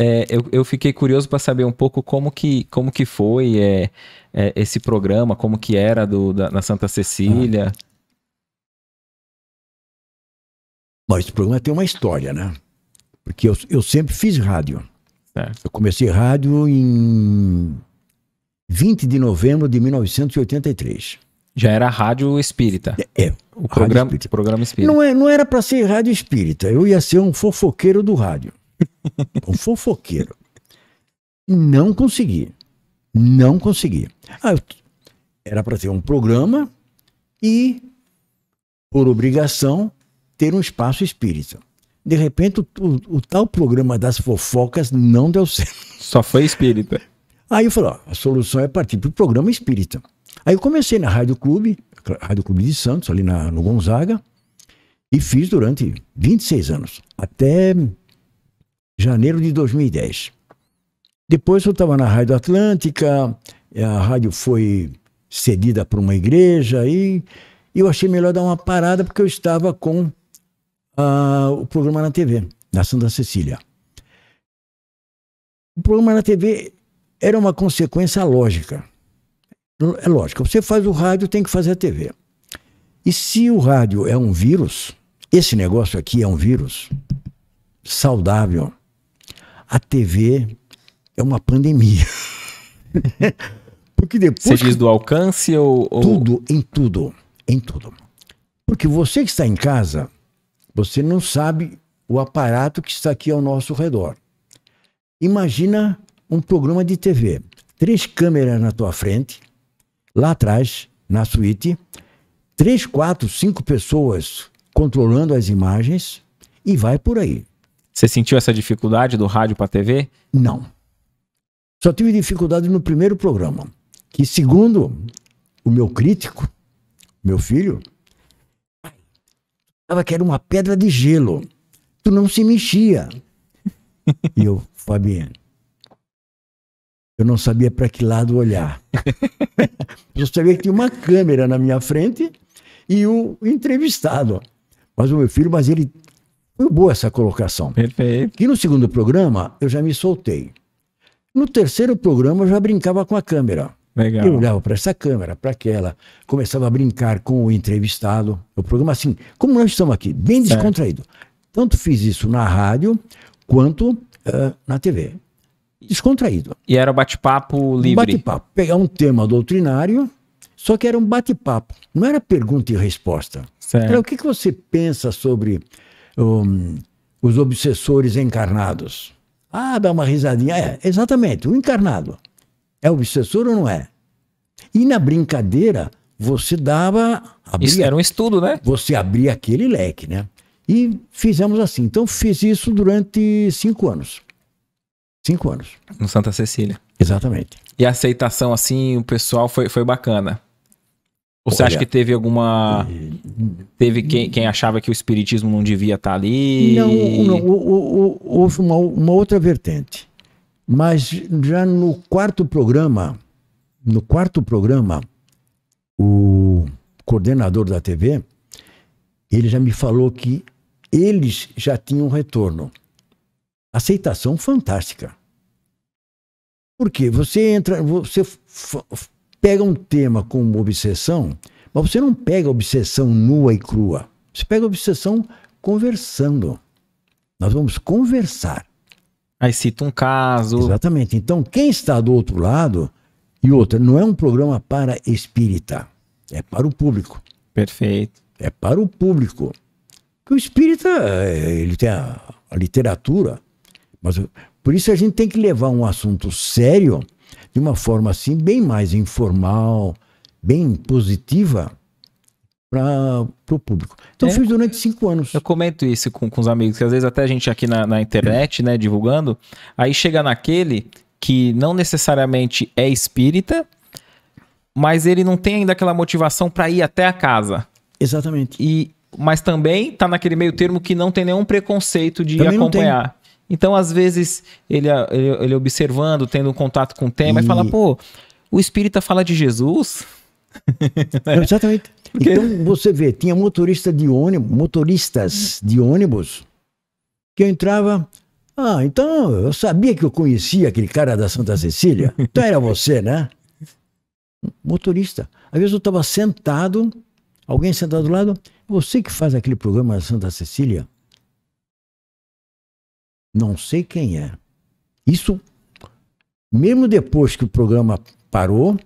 é, eu, eu fiquei curioso para saber um pouco como que, como que foi é, é, esse programa, como que era do, da, na Santa Cecília. Ah. Bom, esse programa tem uma história, né? Porque eu, eu sempre fiz rádio. Certo. Eu comecei rádio em 20 de novembro de 1983. Já era rádio espírita. É. é o programa espírita. programa espírita. Não, é, não era para ser rádio espírita. Eu ia ser um fofoqueiro do rádio. Um fofoqueiro. Não consegui. Não consegui. Ah, era para ter um programa e, por obrigação, ter um espaço espírita. De repente, o, o, o tal programa das fofocas não deu certo. Só foi espírita. Aí eu falei, ó, a solução é partir para o programa espírita. Aí eu comecei na Rádio Clube, Rádio Clube de Santos, ali na, no Gonzaga, e fiz durante 26 anos, até janeiro de 2010. Depois eu estava na Rádio Atlântica, a rádio foi cedida para uma igreja e eu achei melhor dar uma parada porque eu estava com uh, o programa na TV, na Santa Cecília. O programa na TV era uma consequência lógica. É lógico, você faz o rádio, tem que fazer a TV. E se o rádio é um vírus, esse negócio aqui é um vírus saudável, a TV é uma pandemia. Porque depois. Você diz do alcance ou, ou. Tudo, em tudo. Em tudo. Porque você que está em casa, você não sabe o aparato que está aqui ao nosso redor. Imagina um programa de TV. Três câmeras na tua frente, lá atrás, na suíte, três, quatro, cinco pessoas controlando as imagens e vai por aí. Você sentiu essa dificuldade do rádio para TV? Não. Só tive dificuldade no primeiro programa, que segundo o meu crítico, meu filho, estava que era uma pedra de gelo. Tu não se mexia. e eu, Fabiano, eu não sabia para que lado olhar. eu sabia que tinha uma câmera na minha frente e o entrevistado. Mas o meu filho, mas ele foi boa essa colocação. Perfeito. E no segundo programa eu já me soltei. No terceiro programa eu já brincava com a câmera. Legal. Eu olhava para essa câmera, para aquela, começava a brincar com o entrevistado. O programa assim, como nós estamos aqui, bem certo. descontraído. Tanto fiz isso na rádio quanto uh, na TV descontraído. E era bate-papo livre? Bate-papo. Pegar um tema doutrinário, só que era um bate-papo. Não era pergunta e resposta. Certo. Era o que, que você pensa sobre um, os obsessores encarnados? Ah, dá uma risadinha. É, exatamente. O encarnado é obsessor ou não é? E na brincadeira, você dava. Abria, isso era um estudo, né? Você abria aquele leque, né? E fizemos assim. Então, fiz isso durante cinco anos. Cinco anos. No Santa Cecília. Exatamente. E a aceitação, assim, o pessoal foi, foi bacana. Ou você Olha, acha que teve alguma. Teve quem, quem achava que o espiritismo não devia estar ali? Não, não houve uma, uma outra vertente. Mas já no quarto programa, no quarto programa, o coordenador da TV, ele já me falou que eles já tinham retorno. Aceitação fantástica. Porque você entra, você pega um tema como obsessão, mas você não pega obsessão nua e crua. Você pega obsessão conversando. Nós vamos conversar. Aí cita um caso. Exatamente. Então, quem está do outro lado, e outra, não é um programa para espírita, é para o público. Perfeito. É para o público. Porque o espírita, é, ele tem a, a literatura, mas por isso a gente tem que levar um assunto sério de uma forma assim bem mais informal, bem positiva para o público. Então é, fiz durante cinco anos. Eu comento isso com, com os amigos, que às vezes até a gente aqui na, na internet, né, divulgando, aí chega naquele que não necessariamente é espírita, mas ele não tem ainda aquela motivação para ir até a casa. Exatamente. E mas também tá naquele meio termo que não tem nenhum preconceito de também acompanhar. Então, às vezes, ele, ele, ele observando, tendo um contato com o tema, e, fala, pô, o espírita fala de Jesus. Exatamente. Porque... Então, você vê, tinha motorista de ônibus, motoristas de ônibus, que eu entrava, Ah, então eu sabia que eu conhecia aquele cara da Santa Cecília. Então era você, né? Motorista. Às vezes eu estava sentado, alguém sentado do lado, você que faz aquele programa da Santa Cecília? Não sei quem é. Isso, mesmo depois que o programa parou,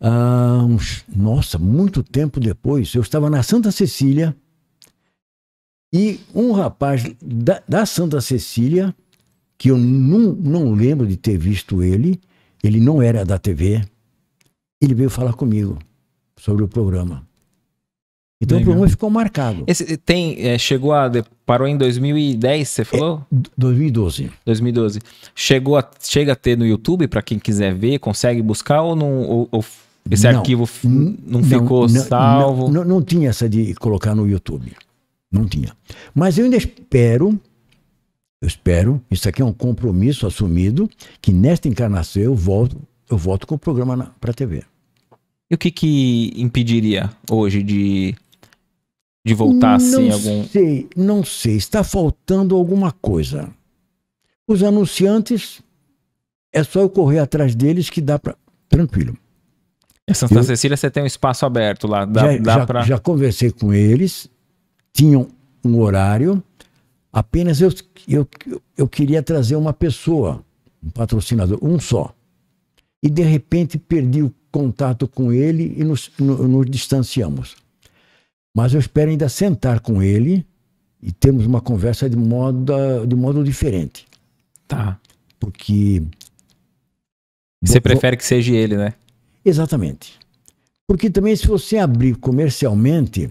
ah, uns, nossa, muito tempo depois, eu estava na Santa Cecília e um rapaz da, da Santa Cecília, que eu não, não lembro de ter visto ele, ele não era da TV, ele veio falar comigo sobre o programa. Então Legal. o programa ficou marcado. Esse, tem, é, chegou a. Parou em 2010, você falou? É, 2012. 2012. Chegou a, chega a ter no YouTube para quem quiser ver, consegue buscar ou não? Ou, ou esse não, arquivo não, não ficou não, salvo? Não, não, tinha essa de colocar no YouTube. Não tinha. Mas eu ainda espero, eu espero, isso aqui é um compromisso assumido, que nesta encarnação eu volto, eu volto com o programa para a TV. E o que que impediria hoje de, de voltar assim não algum... sei, não sei. Está faltando alguma coisa. Os anunciantes, é só eu correr atrás deles que dá para... Tranquilo. Em Santa eu, Cecília você tem um espaço aberto lá. Dá, já, dá já, pra... já conversei com eles, tinham um horário, apenas eu, eu, eu queria trazer uma pessoa, um patrocinador, um só. E de repente perdi o contato com ele e nos, nos distanciamos. Mas eu espero ainda sentar com ele e termos uma conversa de modo, de modo diferente. Tá. Porque. Você prefere que seja ele, né? Exatamente. Porque também, se você abrir comercialmente,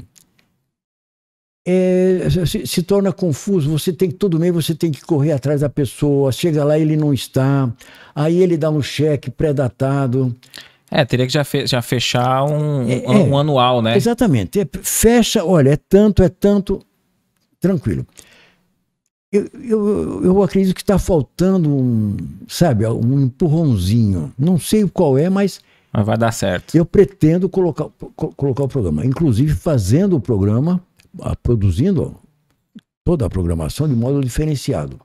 é, se, se, torna confuso. Você tem que, todo mês você tem que correr atrás da pessoa, chega lá ele não está, aí ele dá um cheque pré-datado. É, teria que já, fe já fechar um, é, um, é, anual, né? Exatamente. É, fecha, olha, é tanto, é tanto, tranquilo. Eu, eu, eu acredito que está faltando um, sabe, um empurrãozinho. Não sei qual é, mas. Mas vai dar certo. Eu pretendo colocar, colocar o programa. Inclusive fazendo o programa, produzindo toda a programação de modo diferenciado.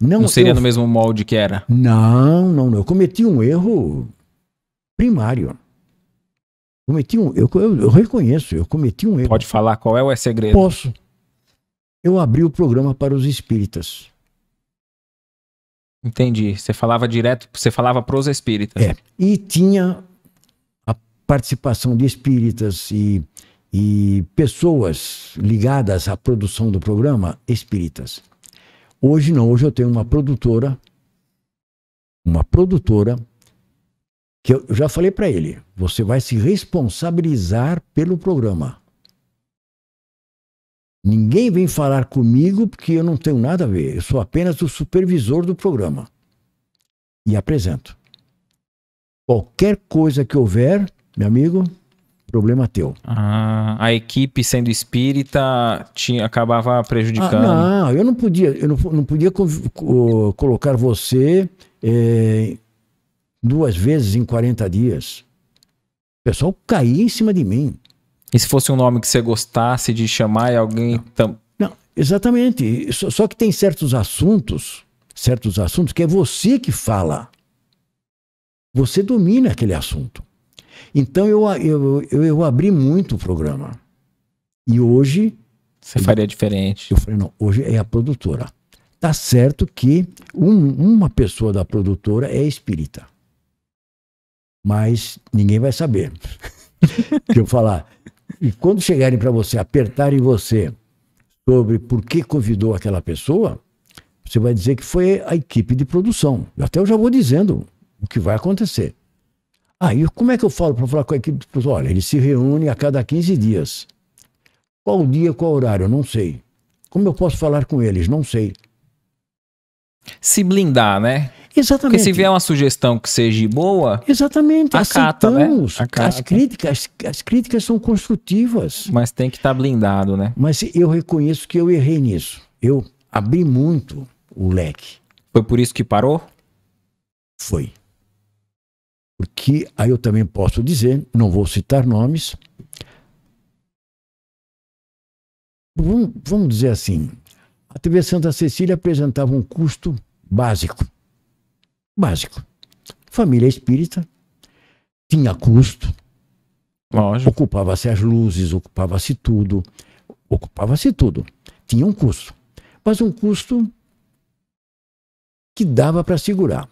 Não, não seria eu, no mesmo molde que era? Não, não, não. Eu cometi um erro primário. Cometi um, eu, eu, eu, reconheço, eu cometi um erro. Pode falar qual é o é segredo? Posso. Eu abri o programa para os espíritas. Entendi. Você falava direto, você falava para os espíritas. É. E tinha a participação de espíritas e, e pessoas ligadas à produção do programa espíritas. Hoje não, hoje eu tenho uma produtora, uma produtora que eu já falei para ele, você vai se responsabilizar pelo programa. Ninguém vem falar comigo porque eu não tenho nada a ver. Eu sou apenas o supervisor do programa. E apresento. Qualquer coisa que houver, meu amigo, problema teu. Ah, a equipe sendo espírita tinha, acabava prejudicando. Ah, não, eu não podia, eu não, não podia colocar você é, duas vezes em 40 dias. O pessoal caía em cima de mim. E se fosse um nome que você gostasse de chamar e alguém. Não, não exatamente. Só, só, que tem certos assuntos, certos assuntos que é você que fala. Você domina aquele assunto. Então eu, eu, eu, eu abri muito o programa. E hoje. Você faria diferente. Eu falei, não, hoje é a produtora. Tá certo que um, uma pessoa da produtora é espírita mas ninguém vai saber. que eu falar. E quando chegarem para você, apertarem você sobre por que convidou aquela pessoa, você vai dizer que foi a equipe de produção. Até eu já vou dizendo o que vai acontecer. Aí, ah, como é que eu falo para falar com a equipe de produção? Olha, eles se reúnem a cada 15 dias. Qual dia, qual horário? Eu não sei. Como eu posso falar com eles? Não sei. Se blindar, né? Exatamente. Porque se vier uma sugestão que seja boa, exatamente, acata, né? Acata. As críticas, as críticas são construtivas. Mas tem que estar tá blindado, né? Mas eu reconheço que eu errei nisso. Eu abri muito o leque. Foi por isso que parou? Foi. Porque aí eu também posso dizer, não vou citar nomes. Vamos, vamos dizer assim, A TV Santa Cecília apresentava um custo básico. Básico. Família espírita, tinha custo, Lógico. ocupava-se as luzes, ocupava-se tudo, ocupava-se tudo. Tinha um custo, mas um custo que dava para segurar.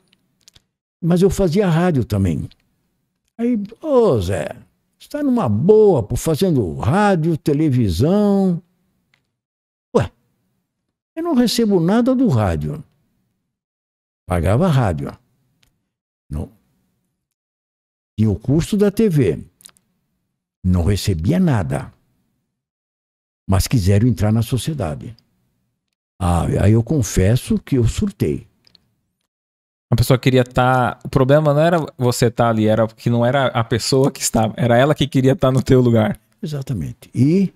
Mas eu fazia rádio também. Aí, ô Zé, está numa boa, fazendo rádio, televisão. Eu não recebo nada do rádio. Pagava rádio. Não. Tinha o custo da TV. Não recebia nada. Mas quiseram entrar na sociedade. Ah, aí eu confesso que eu surtei. A pessoa queria estar. O problema não era você estar ali, era que não era a pessoa que estava, era ela que queria estar no teu lugar. Exatamente. E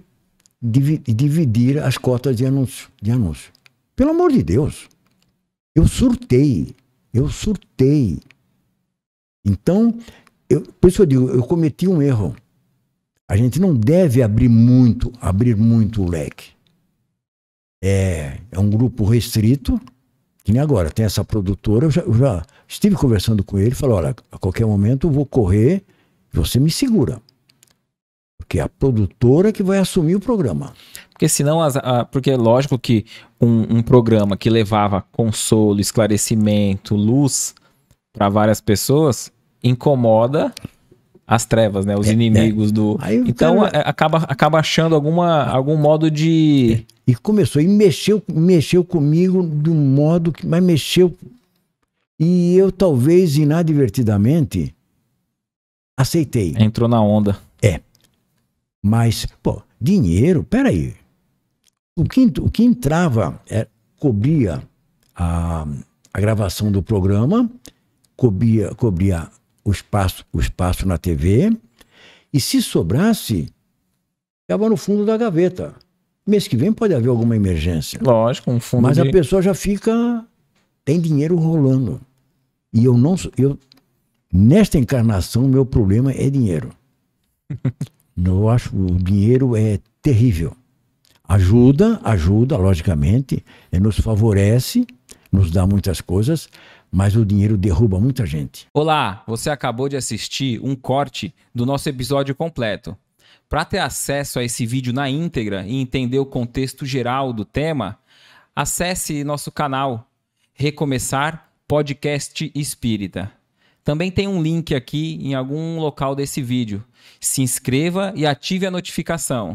dividir as cotas de anúncio, de anúncio. Pelo amor de Deus. Eu surtei. Eu surtei. Então, eu, por isso eu digo, eu cometi um erro. A gente não deve abrir muito, abrir muito o leque. É, é um grupo restrito, que nem agora, tem essa produtora, eu já, eu já estive conversando com ele, falou, olha, a qualquer momento eu vou correr, você me segura. Porque é a produtora que vai assumir o programa. Porque senão, as, a- porque é lógico que um, um programa que levava consolo, esclarecimento, luz para várias pessoas incomoda as trevas, né? Os É, inimigos do. Aí Então cara- é, acaba, acaba achando alguma, algum modo de. E começou, e mexeu, mexeu comigo de um modo que. Mas mexeu. E eu, talvez inadvertidamente, aceitei. Entrou na onda. Mas, pô, dinheiro, peraí. O que, o que entrava é, cobria a, a gravação do programa, cobria, cobria o, espaço, o espaço na TV, e se sobrasse, ficava no fundo da gaveta. Mês que vem pode haver alguma emergência. Lógico, um fundo Mas de... a pessoa já fica. tem dinheiro rolando. E eu não. sou- Eu, nesta encarnação, meu problema é dinheiro. eu acho o dinheiro é terrível. Ajuda, ajuda, logicamente, eh, nos favorece, nos dá muitas coisas, mas o dinheiro derruba muita gente. Olá, você acabou de assistir um corte do nosso episódio completo. Para ter acesso a esse vídeo na íntegra e entender o contexto geral do tema, acesse nosso canal Recomeçar Podcast Espírita. Também tem um link aqui em algum local desse vídeo. Se inscreva e ative a notificação.